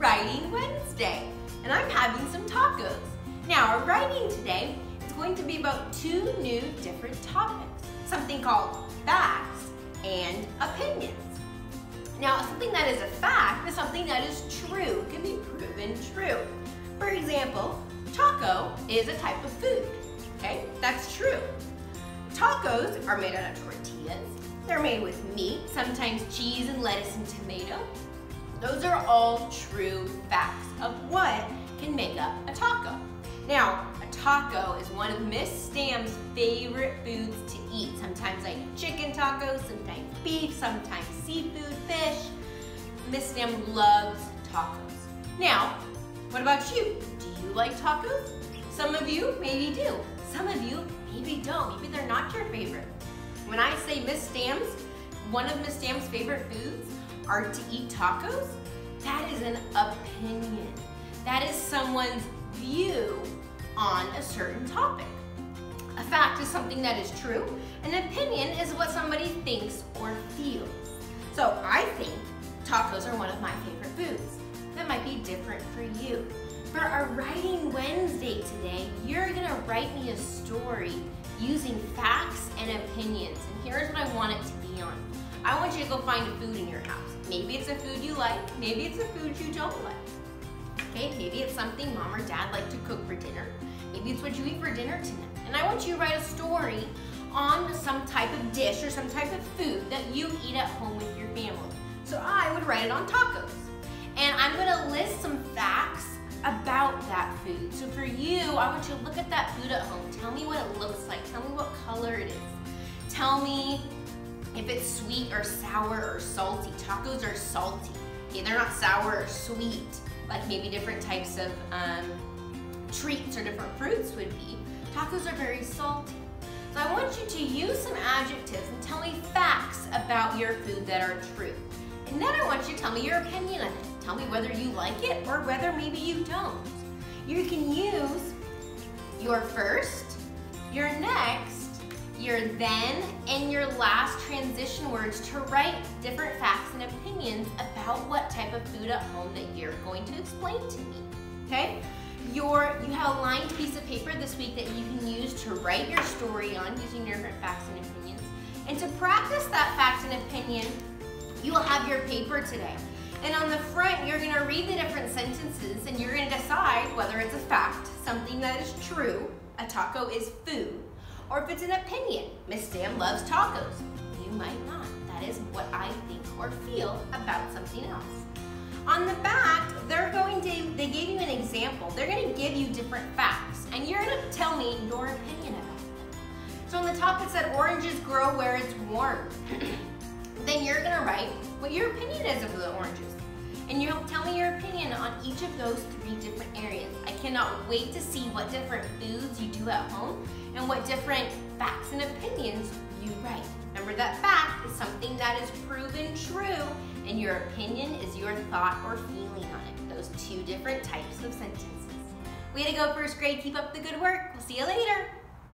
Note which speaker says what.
Speaker 1: Writing Wednesday, and I'm having some tacos. Now, our writing today is going to be about two new different topics, something called facts and opinions. Now, something that is a fact is something that is true, can be proven true. For example, taco is a type of food, okay? That's true. Tacos are made out of tortillas. They're made with meat, sometimes cheese and lettuce and tomato. Those are all true facts of what can make up a taco. Now, a taco is one of Miss Stam's favorite foods to eat. Sometimes I eat chicken tacos, sometimes beef, sometimes seafood, fish. Miss Stam loves tacos. Now, what about you? Do you like tacos? Some of you maybe do. Some of you maybe don't. Maybe they're not your favorite. When I say Miss Stam's, one of Miss Stam's favorite foods are to eat tacos, that is an opinion. That is someone's view on a certain topic. A fact is something that is true. An opinion is what somebody thinks or feels. So I think tacos are one of my favorite foods. That might be different for you. For our Writing Wednesday today, you're gonna write me a story using facts and opinions. And here's what I want it to be on. I want you to go find a food in your house. Maybe it's a food you like, maybe it's a food you don't like. Okay, maybe it's something mom or dad like to cook for dinner. Maybe it's what you eat for dinner tonight. And I want you to write a story on some type of dish or some type of food that you eat at home with your family. So I would write it on tacos. And I'm gonna list some facts about that food. So for you, I want you to look at that food at home. Tell me what it looks like. Tell me what color it is. Tell me if it's sweet or sour or salty. Tacos are salty. Okay, they're not sour or sweet like maybe different types of um, treats or different fruits would be. Tacos are very salty. So I want you to use some adjectives and tell me facts about your food that are true. And then I want you to tell me your opinion on it. Tell me whether you like it or whether maybe you don't. You can use your first, your next, your then, and your last transition words to write different facts and opinions about what type of food at home that you're going to explain to me, okay? Your, you have a lined piece of paper this week that you can use to write your story on using different facts and opinions. And to practice that fact and opinion, you will have your paper today. And on the front, you're gonna read the different sentences and you're gonna decide whether it's a fact, something that is true, a taco is food, or if it's an opinion. Miss Stam loves tacos. You might not. That is what I think or feel about something else. On the back, they're going to, they gave you an example. They're gonna give you different facts and you're gonna tell me your opinion about them. So on the top it said oranges grow where it's warm. then you're gonna write what your opinion is of the oranges. And you'll tell me your opinion on each of those three different areas. I cannot wait to see what different foods you do at home and what different facts and opinions you write. Remember that fact is something that is proven true and your opinion is your thought or feeling on it. Those two different types of sentences. Way to go first grade, keep up the good work. We'll see you later.